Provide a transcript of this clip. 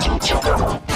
緊っ感